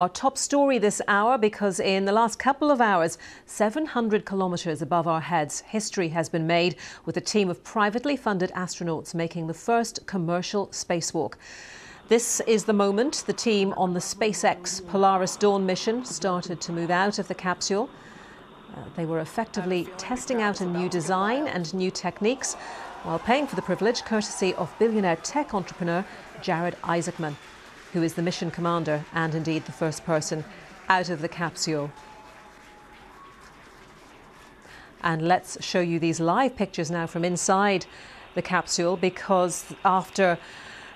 Our top story this hour because in the last couple of hours, 700 kilometres above our heads, history has been made with a team of privately funded astronauts making the first commercial spacewalk. This is the moment the team on the SpaceX Polaris Dawn mission started to move out of the capsule. Uh, they were effectively testing out a new design and new techniques while paying for the privilege courtesy of billionaire tech entrepreneur Jared Isaacman who is the mission commander and indeed the first person out of the capsule. And let's show you these live pictures now from inside the capsule because after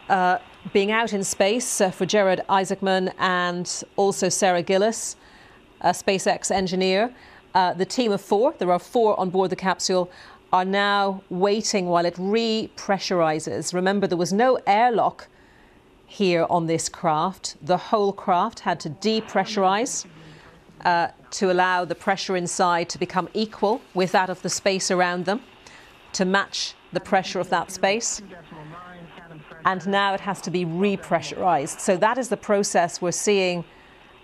uh, being out in space uh, for Jared Isaacman and also Sarah Gillis, a SpaceX engineer, uh, the team of four, there are four on board the capsule, are now waiting while it repressurizes. Remember, there was no airlock here on this craft. The whole craft had to depressurize uh, to allow the pressure inside to become equal with that of the space around them, to match the pressure of that space. And now it has to be repressurized. So that is the process we're seeing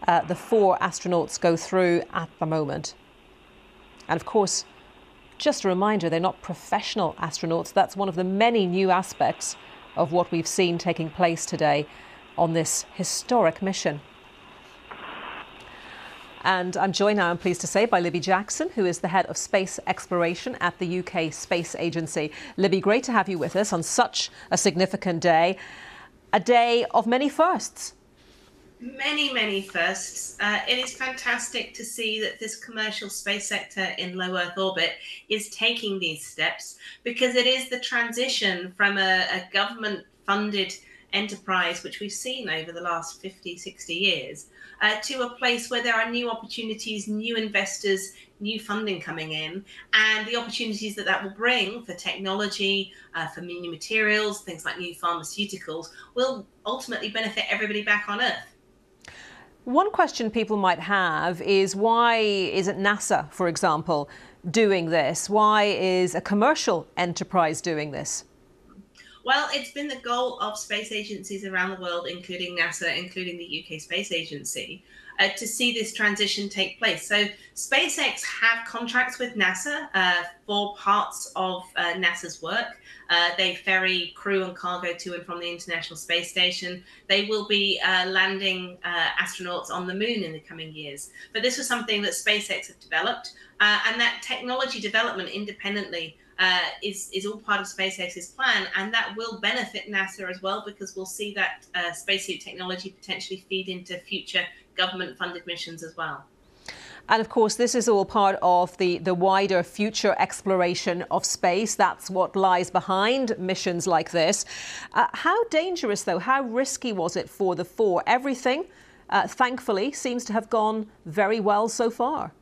uh, the four astronauts go through at the moment. And of course, just a reminder, they're not professional astronauts. That's one of the many new aspects of what we've seen taking place today on this historic mission. And I'm joined now, I'm pleased to say, by Libby Jackson, who is the head of space exploration at the UK Space Agency. Libby, great to have you with us on such a significant day, a day of many firsts. Many, many firsts. Uh, it is fantastic to see that this commercial space sector in low Earth orbit is taking these steps because it is the transition from a, a government funded enterprise, which we've seen over the last 50, 60 years, uh, to a place where there are new opportunities, new investors, new funding coming in, and the opportunities that that will bring for technology, uh, for new materials, things like new pharmaceuticals, will ultimately benefit everybody back on Earth. One question people might have is why isn't NASA, for example, doing this? Why is a commercial enterprise doing this? Well, it's been the goal of space agencies around the world, including NASA, including the UK Space Agency, uh, to see this transition take place. So, SpaceX have contracts with NASA uh, for parts of uh, NASA's work. Uh, they ferry crew and cargo to and from the International Space Station. They will be uh, landing uh, astronauts on the moon in the coming years. But this was something that SpaceX have developed, and that technology development independently. Uh, is is all part of SpaceX's plan, and that will benefit NASA as well because we'll see that uh, spacesuit technology potentially feed into future government-funded missions as well. And of course, this is all part of the, the wider future exploration of space. That's what lies behind missions like this. Uh, how dangerous, though, how risky was it for the four? Everything, uh, thankfully, seems to have gone very well so far.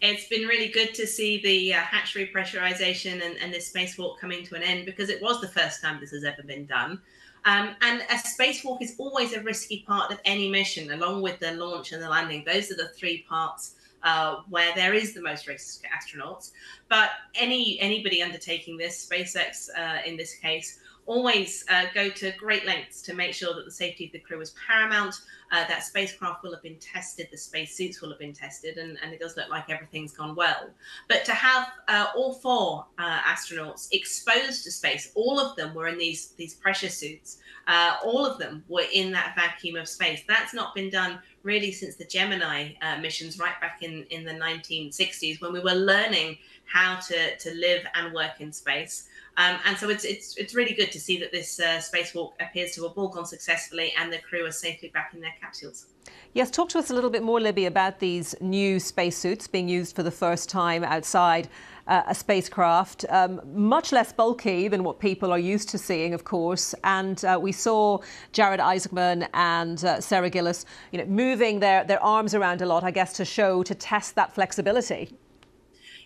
It's been really good to see the uh, hatch repressurization and, and this spacewalk coming to an end because it was the first time this has ever been done. Um, and a spacewalk is always a risky part of any mission, along with the launch and the landing. Those are the three parts uh, where there is the most risk to astronauts. But any anybody undertaking this, SpaceX uh, in this case, always uh, go to great lengths to make sure that the safety of the crew is paramount. Uh, that spacecraft will have been tested, the spacesuits will have been tested, and, and, it does look like everything's gone well. But to have uh, all four uh, astronauts exposed to space, all of them were in these these pressure suits. Uh, all of them were in that vacuum of space. That's not been done really since the Gemini uh, missions, right back in in the 1960s, when we were learning how to to live and work in space. Um, and so it's it's it's really good to see that this uh, spacewalk appears to have all gone successfully and the crew are safely back in their capsules. Yes, talk to us a little bit more, Libby, about these new spacesuits being used for the first time outside uh, a spacecraft. Um, much less bulky than what people are used to seeing, of course. And uh, we saw Jared Isaacman and uh, Sarah Gillis, you know, moving their, their arms around a lot, I guess, to show, to test that flexibility.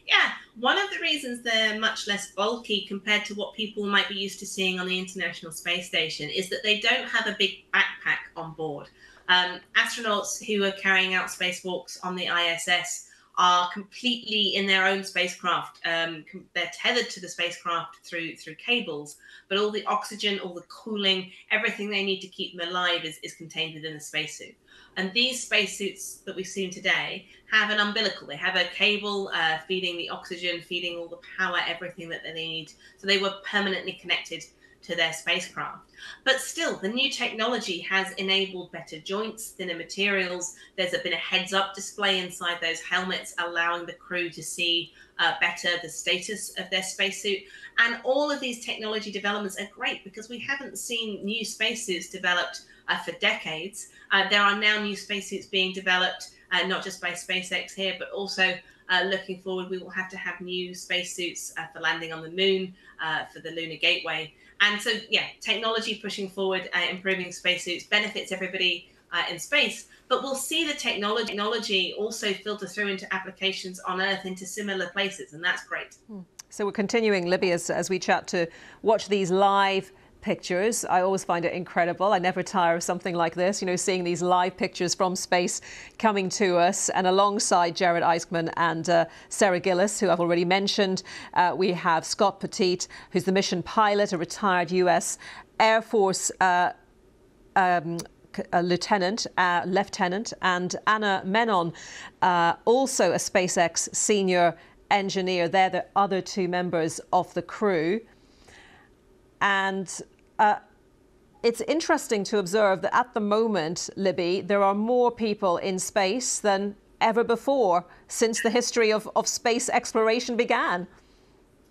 Yeah, one of the reasons they're much less bulky compared to what people might be used to seeing on the International Space Station is that they don't have a big backpack on board. Um, astronauts who are carrying out spacewalks on the ISS are completely in their own spacecraft. Um, they're tethered to the spacecraft through through cables, but all the oxygen, all the cooling, everything they need to keep them alive is, is contained within the spacesuit. And these spacesuits that we've seen today have an umbilical. They have a cable uh, feeding the oxygen, feeding all the power, everything that they need. So they were permanently connected to their spacecraft. But still, the new technology has enabled better joints, thinner materials. There's been a heads up display inside those helmets, allowing the crew to see uh, better the status of their spacesuit. And all of these technology developments are great because we haven't seen new spacesuits developed uh, for decades. Uh, there are now new spacesuits being developed, uh, not just by SpaceX here, but also uh, looking forward, we will have to have new spacesuits uh, for landing on the moon, uh, for the Lunar Gateway. And so, yeah, technology pushing forward, uh, improving spacesuits benefits everybody uh, in space. But we'll see the technology also filter through into applications on Earth into similar places, and that's great. Hmm. So we're continuing, Libby, as, as we chat to watch these live pictures. I always find it incredible. I never tire of something like this, you know, seeing these live pictures from space coming to us. And alongside Jared Isaacman and uh, Sarah Gillis, who I've already mentioned, uh, we have Scott Poteet, who's the mission pilot, a retired US Air Force. Uh, um, a lieutenant, uh, lieutenant, and Anna Menon, uh, also a SpaceX senior engineer. They're the other two members of the crew. And uh, it's interesting to observe that at the moment, Libby, there are more people in space than ever before since the history of, of space exploration began.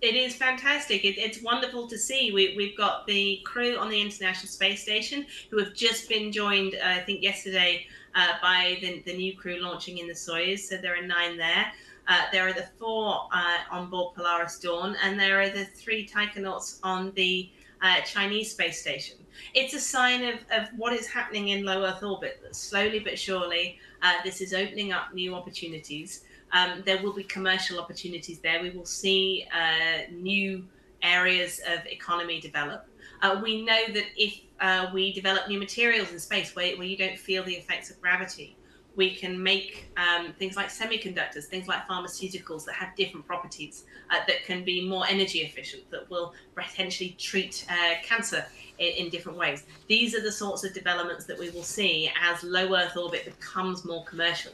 It is fantastic. It, it's wonderful to see. We, have got the crew on the International Space Station who have just been joined, uh, I think, yesterday uh, by the, the new crew launching in the Soyuz. So there are nine there. Uh, there are the four uh, on board Polaris Dawn, and there are the three taikonauts on the uh, Chinese space station. It's a sign of, of what is happening in low Earth orbit that slowly but surely uh, this is opening up new opportunities. Um, there will be commercial opportunities there. We will see uh, new areas of economy develop. Uh, we know that if uh, we develop new materials in space where, where you don't feel the effects of gravity, we can make um, things like semiconductors, things like pharmaceuticals that have different properties uh, that can be more energy efficient, that will potentially treat uh, cancer in, in, different ways. These are the sorts of developments that we will see as low Earth orbit becomes more commercial.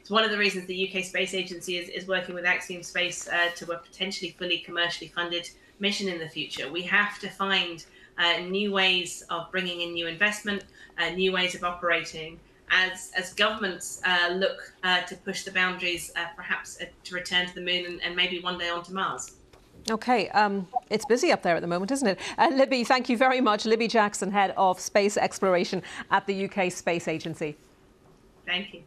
It's one of the reasons the UK Space Agency is, is working with Axiom Space uh, to a potentially fully commercially funded mission in the future. We have to find uh, new ways of bringing in new investment, uh, new ways of operating as as governments uh, look uh, to push the boundaries, uh, perhaps uh, to return to the moon and, and, maybe one day onto Mars. Okay, um, it's busy up there at the moment, isn't it? Uh, Libby, thank you very much. Libby Jackson, head of space exploration at the UK Space Agency. Thank you.